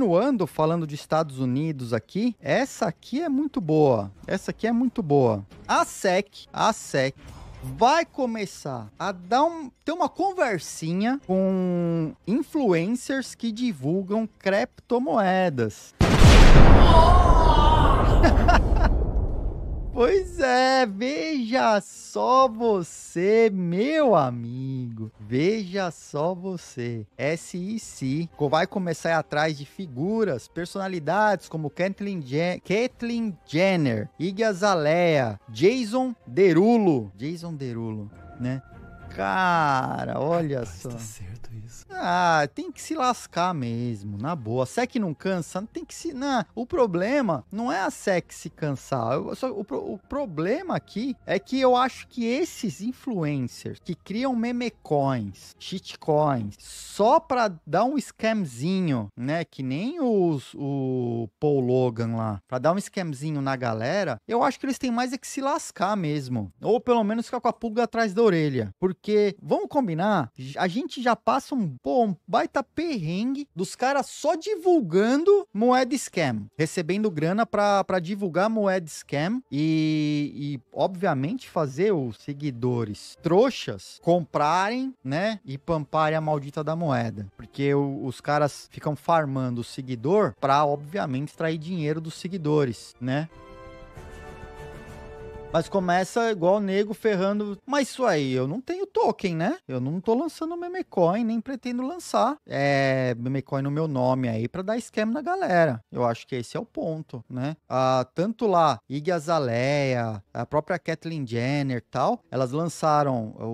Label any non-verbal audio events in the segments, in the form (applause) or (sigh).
continuando falando de Estados Unidos aqui, essa aqui é muito boa. Essa aqui é muito boa. A SEC, a SEC vai começar a dar um, ter uma conversinha com influencers que divulgam criptomoedas. (laughs) Pois é, veja só você, meu amigo. Veja só você. SEC vai começar atrás de figuras, personalidades como Kathleen, Je Kathleen Jenner, Iggy Azalea, Jason Derulo. Jason Derulo, né? Cara, olha Rapaz, só. Tá certo isso. Ah, tem que se lascar mesmo, na boa. A SEC não cansa, tem que se. Não, o problema não é a SEC se cansar. Eu- só- o, o problema aqui é que eu acho que esses influencers que criam memecoins, shitcoins, só pra dar um scamzinho, né? Que nem os, o Paul Logan lá, pra dar um scamzinho na galera, eu acho que eles têm mais é que se lascar mesmo. Ou pelo menos ficar com a pulga atrás da orelha. Porque, vamos combinar, a gente já passa um, um baita perrengue dos caras só divulgando moeda scam. Recebendo grana pra divulgar moeda scam e, e, obviamente, fazer os seguidores trouxas comprarem, né? E pamparem a maldita da moeda. Porque o- os caras ficam farmando o seguidor pra, obviamente, extrair dinheiro dos seguidores, né? Mas começa igual o nego ferrando. Mas isso aí, eu não tenho token, né? Eu não tô lançando memecoin, nem pretendo lançar é, memecoin no meu nome aí pra dar esquema na galera. Eu acho que esse é o ponto, né? Ah, tanto lá, Iggy Azalea, a própria Kathleen Jenner tal, elas lançaram o-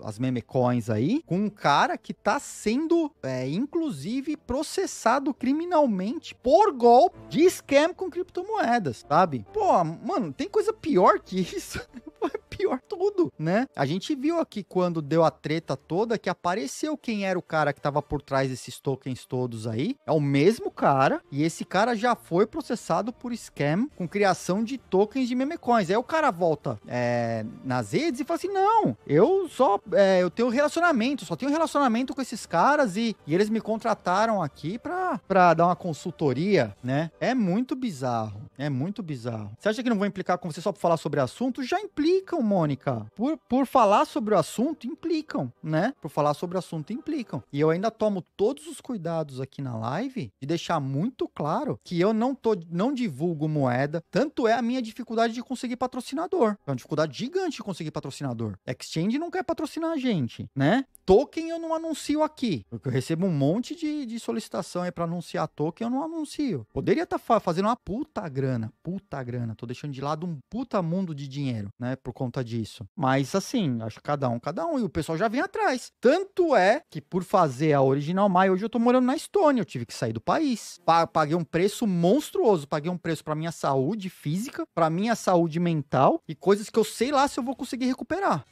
o- as memecoins aí com um cara que tá sendo, é, inclusive, processado criminalmente por golpe de scam com criptomoedas, sabe? Pô, mano, tem coisa pior que isso. (laughs) Pior tudo, né? A gente viu aqui quando deu a treta toda que apareceu quem era o cara que tava por trás desses tokens todos aí. É o mesmo cara e esse cara já foi processado por scam com criação de tokens de memecoins. Aí o cara volta é, nas redes e fala assim: não, eu só é, eu tenho relacionamento, só tenho relacionamento com esses caras e, e eles me contrataram aqui pra, pra dar uma consultoria, né? É muito bizarro, é muito bizarro. Você acha que não vou implicar com você só por falar sobre assunto? Já implicam, Mônica. Por, por falar sobre o assunto, implicam, né? Por falar sobre o assunto, implicam. E eu ainda tomo todos os cuidados aqui na live de deixar muito claro que eu não, tô, não divulgo moeda. Tanto é a minha dificuldade de conseguir patrocinador. É uma dificuldade gigante de conseguir patrocinador. Exchange não quer patrocinar a gente, né? Token eu não anuncio aqui. Porque eu recebo um monte de, de solicitação aí pra anunciar token, eu não anuncio. Poderia estar fazendo uma puta grana, puta grana. Tô deixando de lado um puta mundo de dinheiro, né? Por conta disso. Mas assim, acho que cada um, cada um. E o pessoal já vem atrás. Tanto é que por fazer a Original Mai, hoje eu tô morando na Estônia. Eu tive que sair do país. Pa- paguei um preço monstruoso. Paguei um preço pra minha saúde física, pra minha saúde mental e coisas que eu sei lá se eu vou conseguir recuperar.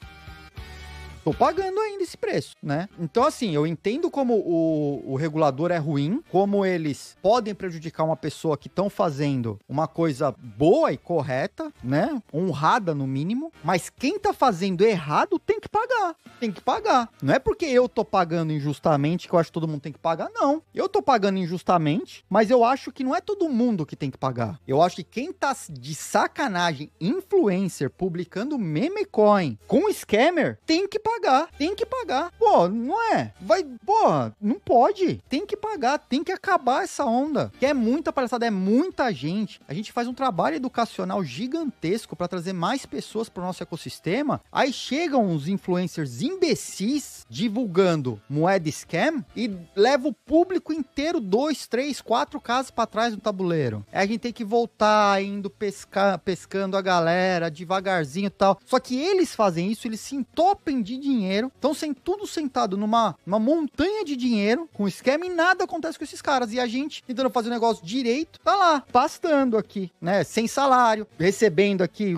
Tô pagando ainda esse preço, né? Então, assim, eu entendo como o, o regulador é ruim, como eles podem prejudicar uma pessoa que estão fazendo uma coisa boa e correta, né? Honrada no mínimo, mas quem tá fazendo errado tem que pagar. Tem que pagar. Não é porque eu tô pagando injustamente que eu acho que todo mundo tem que pagar, não. Eu tô pagando injustamente, mas eu acho que não é todo mundo que tem que pagar. Eu acho que quem tá de sacanagem, influencer, publicando meme coin com scammer, tem que pagar. Tem que pagar. Pô, não é? Vai, porra, não pode. Tem que pagar, tem que acabar essa onda. Que é muita palhaçada, é muita gente. A gente faz um trabalho educacional gigantesco pra trazer mais pessoas pro nosso ecossistema. Aí chegam uns influencers imbecis divulgando moeda scam e leva o público inteiro dois, três, quatro casas pra trás do tabuleiro. Aí a gente tem que voltar indo pescar, pescando a galera devagarzinho e tal. Só que eles fazem isso, eles se entopem de dinheiro, estão sem tudo sentado numa uma montanha de dinheiro com esquema e nada acontece com esses caras. E a gente tentando fazer o negócio direito, tá lá, pastando aqui, né? Sem salário, recebendo aqui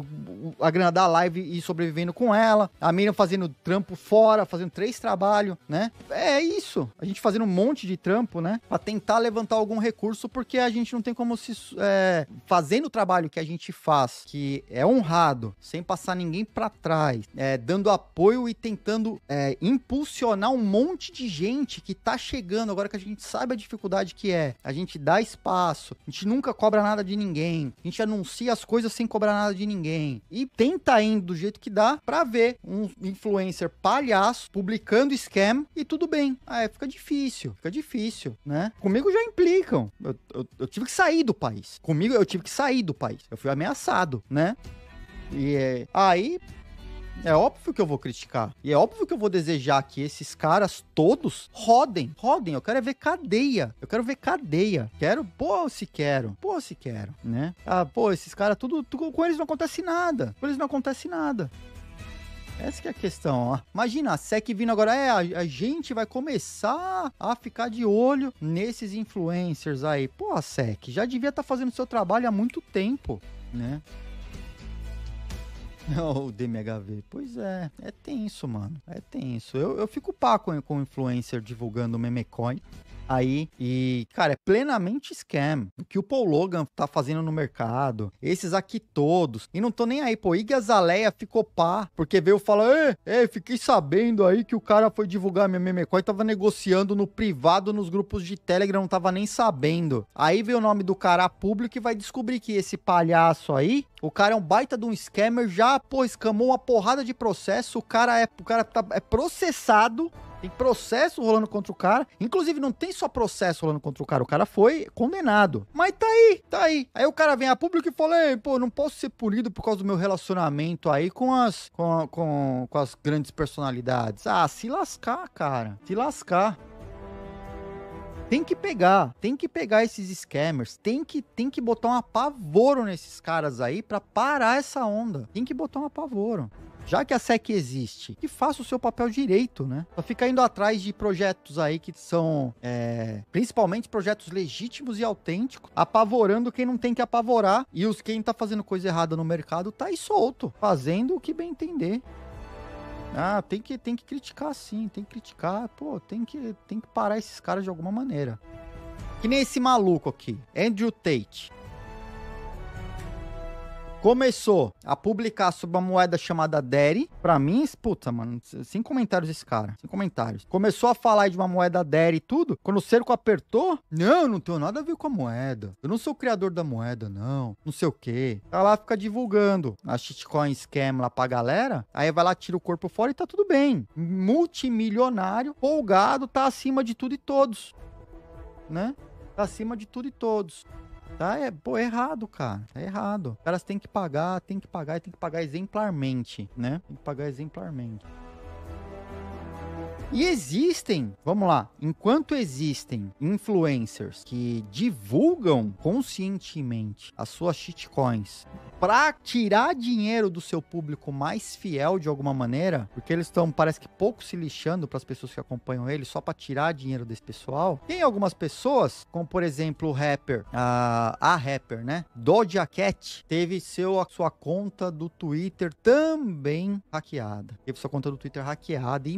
a grana da live e sobrevivendo com ela. A Miriam fazendo trampo fora, fazendo três trabalhos, né? É isso. A gente fazendo um monte de trampo, né? Pra tentar levantar algum recurso, porque a gente não tem como se. É, fazendo o trabalho que a gente faz, que é honrado, sem passar ninguém para trás, é, dando apoio e é, impulsionar um monte de gente que tá chegando agora que a gente sabe a dificuldade que é. A gente dá espaço, a gente nunca cobra nada de ninguém, a gente anuncia as coisas sem cobrar nada de ninguém. E tenta indo do jeito que dá pra ver um influencer palhaço publicando scam e tudo bem. Aí fica difícil, fica difícil, né? Comigo já implicam. Eu, eu, eu tive que sair do país. Comigo eu tive que sair do país. Eu fui ameaçado, né? E é, aí é óbvio que eu vou criticar. E é óbvio que eu vou desejar que esses caras todos rodem. Rodem. Eu quero é ver cadeia. Eu quero ver cadeia. Quero, pô, se quero. Pô, se quero, né? Ah, pô, esses caras, tudo, tudo, com eles não acontece nada. Com eles não acontece nada. Essa é a questão, ó. Imagina, a SEC vindo agora, é, a, a, gente vai começar a ficar de olho nesses influencers aí. Pô, a SEC já devia estar tá fazendo seu trabalho há muito tempo, né? (laughs) o DMHV. Pois é, é tenso, mano. É tenso. Eu, eu fico pá com, com influencer divulgando memecoin aí. E, cara, é plenamente scam. O que o Paul Logan tá fazendo no mercado, esses aqui todos. E não tô nem aí, pô. Iggy Azaleia ficou pá, porque veio falar: ei, fiquei sabendo aí que o cara foi divulgar minha memecoin, tava negociando no privado, nos grupos de Telegram, não tava nem sabendo. Aí veio o nome do cara público e vai descobrir que esse palhaço aí, o cara é um baita de um scammer, já, pô, escamou uma porrada de processo, o cara é, o cara tá, é processado tem processo rolando contra o cara. Inclusive, não tem só processo rolando contra o cara. O cara foi condenado. Mas tá aí, tá aí. Aí o cara vem a público e fala: Ei, pô, não posso ser punido por causa do meu relacionamento aí com as, com, com, com as grandes personalidades. Ah, se lascar, cara. Se lascar tem que pegar, tem que pegar esses scammers, tem que, tem que botar um apavoro nesses caras aí para parar essa onda. Tem que botar um apavoro já que a SEC existe, que faça o seu papel direito, né? Só fica indo atrás de projetos aí que são, é, principalmente projetos legítimos e autênticos, apavorando quem não tem que apavorar e os quem tá fazendo coisa errada no mercado tá aí solto, fazendo o que bem entender. Ah, tem que, tem que criticar sim, tem que criticar, pô, tem que, tem que parar esses caras de alguma maneira. Que nem esse maluco aqui, Andrew Tate começou a publicar sobre uma moeda chamada Deri. Pra mim, puta, mano, sem comentários esse cara. Sem comentários. Começou a falar de uma moeda Deri e tudo. Quando o cerco apertou, não, não tenho nada a ver com a moeda. Eu não sou o criador da moeda, não. Não sei o quê. Tá lá, fica divulgando a shitcoin scam lá pra galera. Aí vai lá, tira o corpo fora e tá tudo bem. Multimilionário, folgado, tá acima de tudo e todos. Né? Tá acima de tudo e todos. Tá, é, pô, é errado, cara. É errado. Os caras têm que pagar, tem que pagar e tem que pagar exemplarmente, né? Tem que pagar exemplarmente. E existem, vamos lá, enquanto existem influencers que divulgam conscientemente as suas shitcoins para tirar dinheiro do seu público mais fiel de alguma maneira, porque eles estão, parece que pouco se lixando para as pessoas que acompanham ele, só para tirar dinheiro desse pessoal. Tem algumas pessoas, como por exemplo o rapper, a, a rapper, né? Doja Cat, teve seu, a sua conta do Twitter também hackeada. Teve sua conta do Twitter hackeada e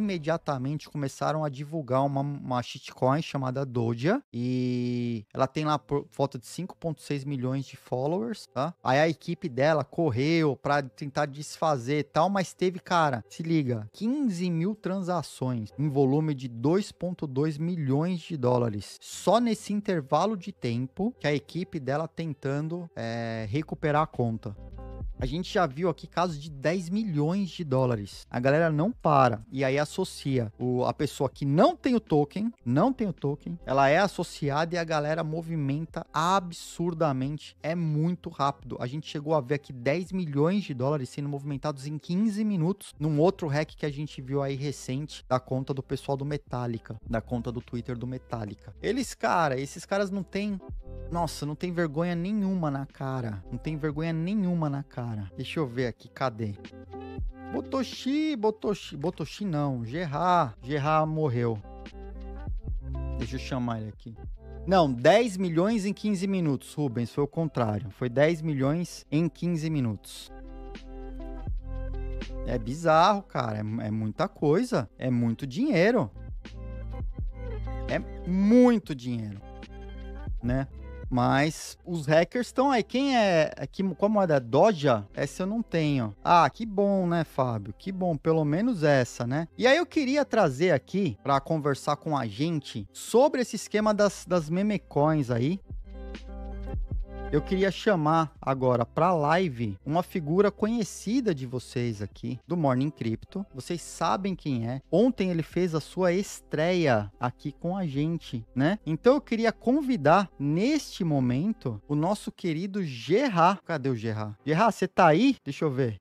começaram a divulgar uma, uma shitcoin chamada Doja e ela tem lá por volta de 5.6 milhões de followers, tá? Aí a equipe dela correu pra tentar desfazer e tal, mas teve, cara, se liga, 15 mil transações em volume de 2,2 milhões de dólares. Só nesse intervalo de tempo que a equipe dela tentando é, recuperar a conta. A gente já viu aqui casos de 10 milhões de dólares. A galera não para e aí associa o, a pessoa que não tem o token, não tem o token, ela é associada e a galera movimenta absurdamente. É muito rápido. A gente chegou a ver aqui 10 milhões de dólares sendo movimentados em 15 minutos num outro hack que a gente viu aí recente da conta do pessoal do Metallica, da conta do Twitter do Metallica. Eles, cara, esses caras não tem nossa, não tem vergonha nenhuma na cara. Não tem vergonha nenhuma na cara. Deixa eu ver aqui, cadê? Botoshi, Botoshi, Botoshi não, Gerard, Gerard morreu. Deixa eu chamar ele aqui. Não, 10 milhões em 15 minutos, Rubens, foi o contrário. Foi 10 milhões em 15 minutos. É bizarro, cara. É, é muita coisa. É muito dinheiro. É muito dinheiro. Né? Mas os hackers estão aí. Quem é. Aqui, qual moeda? Doja? Essa eu não tenho. Ah, que bom, né, Fábio? Que bom. Pelo menos essa, né? E aí eu queria trazer aqui para conversar com a gente sobre esse esquema das, das meme coins aí eu queria chamar agora para live uma figura conhecida de vocês aqui do Morning Crypto. Vocês sabem quem é. Ontem ele fez a sua estreia aqui com a gente, né? Então eu queria convidar neste momento o nosso querido Gerard. Cadê o Gerard? Gerard, você tá aí? Deixa eu ver.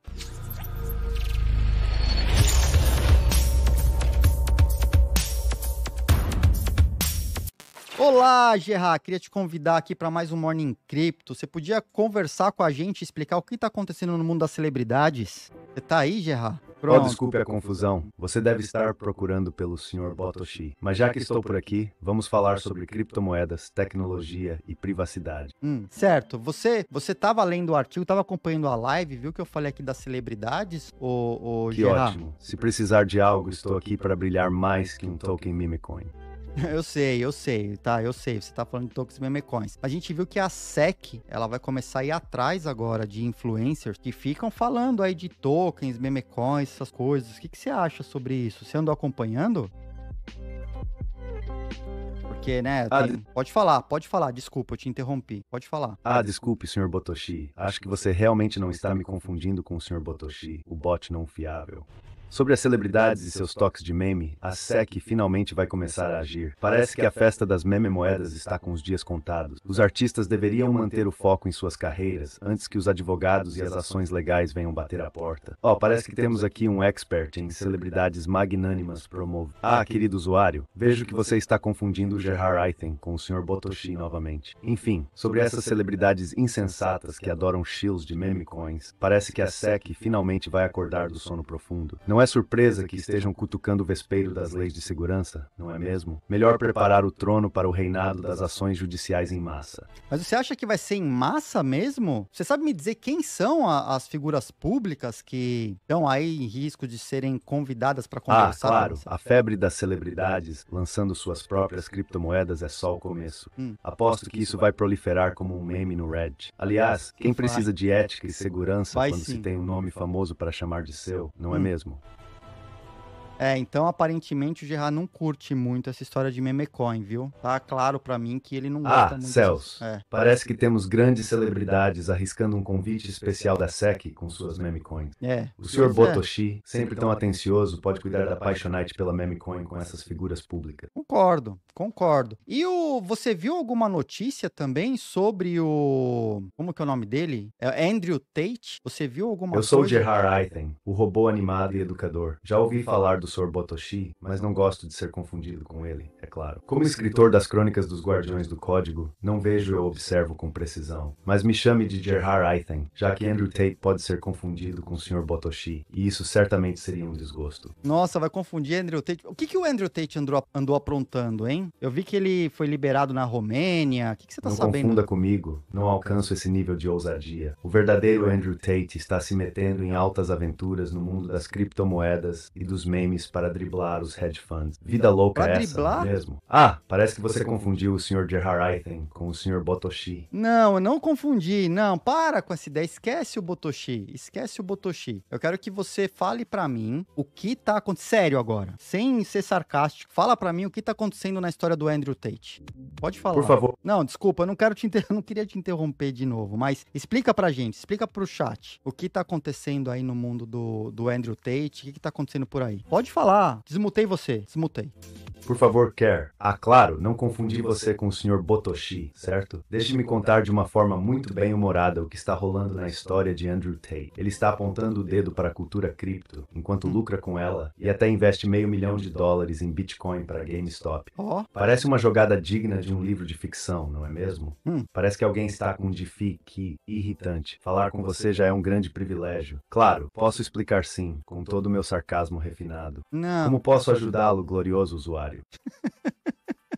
Olá, Gerard. Queria te convidar aqui para mais um Morning Crypto. Você podia conversar com a gente, explicar o que está acontecendo no mundo das celebridades? Você tá aí, Gerard? Pronto. Oh, desculpe a confusão. Você deve estar procurando pelo Sr. Botoshi. Mas já que estou por aqui, vamos falar sobre criptomoedas, tecnologia e privacidade. Hum, certo. Você você estava lendo o artigo, estava acompanhando a live, viu que eu falei aqui das celebridades? O, o que Gerard? ótimo. Se precisar de algo, estou aqui para brilhar mais que um token memecoin. (laughs) Eu sei, eu sei, tá? Eu sei, você tá falando de tokens memecoins. A gente viu que a SEC, ela vai começar a ir atrás agora de influencers que ficam falando aí de tokens, memecoins, essas coisas. O que, que você acha sobre isso? Você andou acompanhando? Porque, né, ah, tem... pode falar, pode falar, desculpa, eu te interrompi, pode falar. Ah, desculpe, senhor Botoshi, acho que você realmente não está me confundindo com o senhor Botoshi, o bot não fiável. Sobre as celebridades e seus toques de meme, a SEC finalmente vai começar a agir. Parece que a festa das meme moedas está com os dias contados. Os artistas deveriam manter o foco em suas carreiras antes que os advogados e as ações legais venham bater a porta. Ó, oh, parece que temos aqui um expert em celebridades magnânimas promove. Ah, querido usuário, vejo que você está confundindo o Gerhard Eiten com o Sr. Botoshi novamente. Enfim, sobre essas celebridades insensatas que adoram shields de meme coins, parece que a SEC finalmente vai acordar do sono profundo. Não é surpresa que estejam cutucando o vespeiro das leis de segurança, não é mesmo? Melhor preparar o trono para o reinado das ações judiciais em massa. Mas você acha que vai ser em massa mesmo? Você sabe me dizer quem são a, as figuras públicas que estão aí em risco de serem convidadas para conversar? Ah, claro. A febre das celebridades lançando suas próprias criptomoedas é só o começo. Hum. Aposto que isso vai proliferar como um meme no Reddit. Aliás, quem precisa de ética e segurança vai quando sim. se tem um nome famoso para chamar de seu, não é hum. é mesmo? É, então aparentemente o Gerard não curte muito essa história de memecoin, viu? Tá claro para mim que ele não gosta ah, muito. Ah, Celso. É. Parece que temos grandes celebridades arriscando um convite especial da SEC com suas memecoins. É. O senhor é. Botoshi, sempre tão atencioso, pode cuidar da Paixonite pela memecoin com essas figuras públicas. Concordo, concordo. E o você viu alguma notícia também sobre o como que é o nome dele? É Andrew Tate? Você viu alguma Eu coisa? Eu sou o Gerard Aiten, o robô animado e educador. Já ouvi falar do Sr. Botoshi, mas não gosto de ser confundido com ele, é claro. Como escritor das Crônicas dos Guardiões do Código, não vejo ou observo com precisão. Mas me chame de Gerhard Aithen, já que Andrew Tate pode ser confundido com o Sr. Botoshi, e isso certamente seria um desgosto. Nossa, vai confundir Andrew Tate. O que, que o Andrew Tate andou, andou aprontando, hein? Eu vi que ele foi liberado na Romênia. O que, que você tá não sabendo? Não confunda comigo, não alcanço esse nível de ousadia. O verdadeiro Andrew Tate está se metendo em altas aventuras no mundo das criptomoedas e dos memes para driblar os hedge funds. Vida louca pra essa, driblar? mesmo. Ah, parece que você confundiu o Sr. Gerhard Eiten com o Sr. Botoshi. Não, eu não confundi. Não, para com essa ideia. Esquece o Botoshi. Esquece o Botoshi. Eu quero que você fale para mim o que tá acontecendo. Sério agora. Sem ser sarcástico. Fala para mim o que tá acontecendo na história do Andrew Tate. Pode falar. Por favor. Não, desculpa, eu não quero te inter... (laughs) eu não queria te interromper de novo, mas explica pra gente, explica pro chat o que tá acontecendo aí no mundo do, do Andrew Tate, o que, que tá acontecendo por aí. Pode falar. Desmutei você. Desmutei. Por favor, Kerr. Ah, claro, não confundi você com o Sr. Botoshi, certo? Deixe-me contar de uma forma muito bem humorada o que está rolando na história de Andrew Tate. Ele está apontando o dedo para a cultura cripto, enquanto lucra com ela e até investe meio milhão de dólares em Bitcoin para GameStop. Oh. Parece uma jogada digna de um livro de ficção, não é mesmo? Hum. Parece que alguém está com um difi que irritante. Falar com você já é um grande privilégio. Claro, posso explicar sim, com todo o meu sarcasmo refinado. Não. Como posso ajudá-lo, glorioso usuário?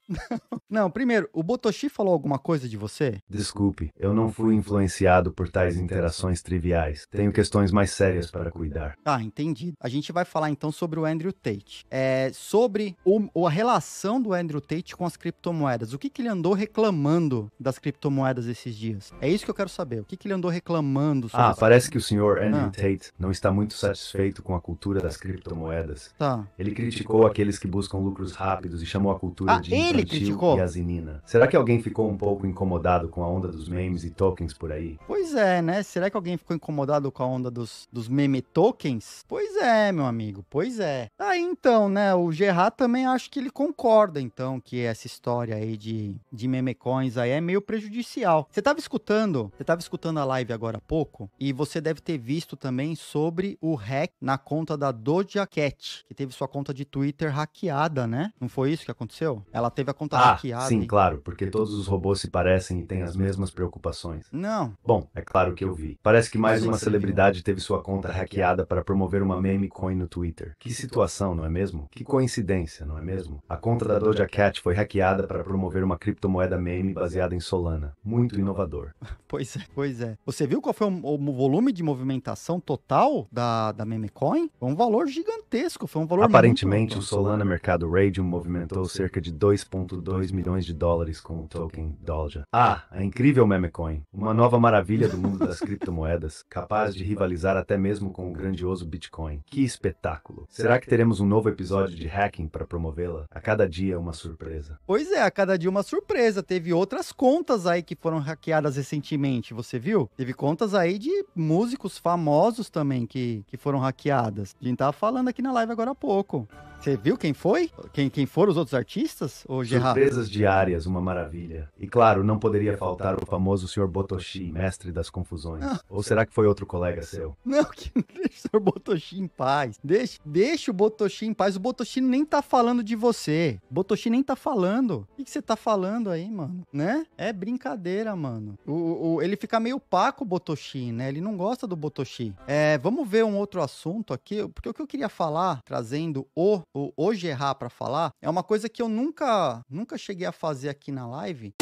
Não. (laughs) (laughs) Não, primeiro, o Botoshi falou alguma coisa de você? Desculpe, eu não fui influenciado por tais interações triviais. Tenho questões mais sérias para cuidar. Ah, entendi. A gente vai falar então sobre o Andrew Tate. É, sobre o, a relação do Andrew Tate com as criptomoedas. O que, que ele andou reclamando das criptomoedas esses dias? É isso que eu quero saber. O que, que ele andou reclamando sobre Ah, as- parece que o senhor Andrew Ah. Tate não está muito satisfeito com a cultura das criptomoedas. Tá. Ele criticou aqueles que buscam lucros rápidos e chamou a cultura Ah, de ele criticou? Asinina. Será que alguém ficou um pouco incomodado com a onda dos memes e tokens por aí? Pois é, né? Será que alguém ficou incomodado com a onda dos, dos meme tokens? Pois é, meu amigo, pois é. Aí então, né? O Gerard também acho que ele concorda, então, que essa história aí de, de meme coins aí é meio prejudicial. Você tava escutando, você tava escutando a live agora há pouco, e você deve ter visto também sobre o hack na conta da Doja Cat, que teve sua conta de Twitter hackeada, né? Não foi isso que aconteceu? Ela teve a conta Ah, hackeada. sim, e- claro, porque todos os robôs se parecem e têm as mesmas preocupações. Não, Bom, é claro que eu vi. Parece que mais uma celebridade teve sua conta hackeada para promover uma meme coin no Twitter. Que situação, não é mesmo? Que coincidência, não é mesmo? A conta da Doja Cat foi hackeada para promover uma criptomoeda meme baseada em Solana. Muito inovador. (laughs) Pois é, pois é. Você viu qual foi o, o volume de movimentação total da, da memecoin? Foi um valor gigantesco, foi um valor Aparentemente, o muito... Solana Mercado Radium movimentou cerca de 2,2 milhões de dólares com o token Doja. Ah, a incrível memecoin, uma nova maravilha do mundo das criptomoedas, (laughs) capaz de rivalizar até mesmo com o grandioso Bitcoin. Que espetáculo! Será que teremos um novo episódio de hacking para promovê-la? A cada dia uma surpresa. Pois é, a cada dia uma surpresa. Teve outras contas aí que foram hackeadas recentemente, você viu? Teve contas aí de músicos famosos também que, que foram hackeadas. A gente tava falando aqui na live agora há pouco. Você viu quem foi? Quem, quem foram os outros artistas? Gerard? Surpresas diárias, uma maravilha. E claro, não poderia faltar o famoso Sr. Botoshi, mestre das confusões. Ou será que foi outro colega seu? Não, que deixa o Botoshi em paz. Deixa, deixa o Botoshi em paz. O Botoshi nem tá falando de você. O Botoshi nem tá falando. O que, você tá falando aí, mano? Né? É brincadeira, mano. O, o- ele fica meio paco, o Botoshi, né? Ele não gosta do Botoshi. É, vamos ver um outro assunto aqui. Porque o que eu queria falar, trazendo o, o Gerard pra falar, é uma coisa que eu nunca, nunca cheguei a fazer aqui na live.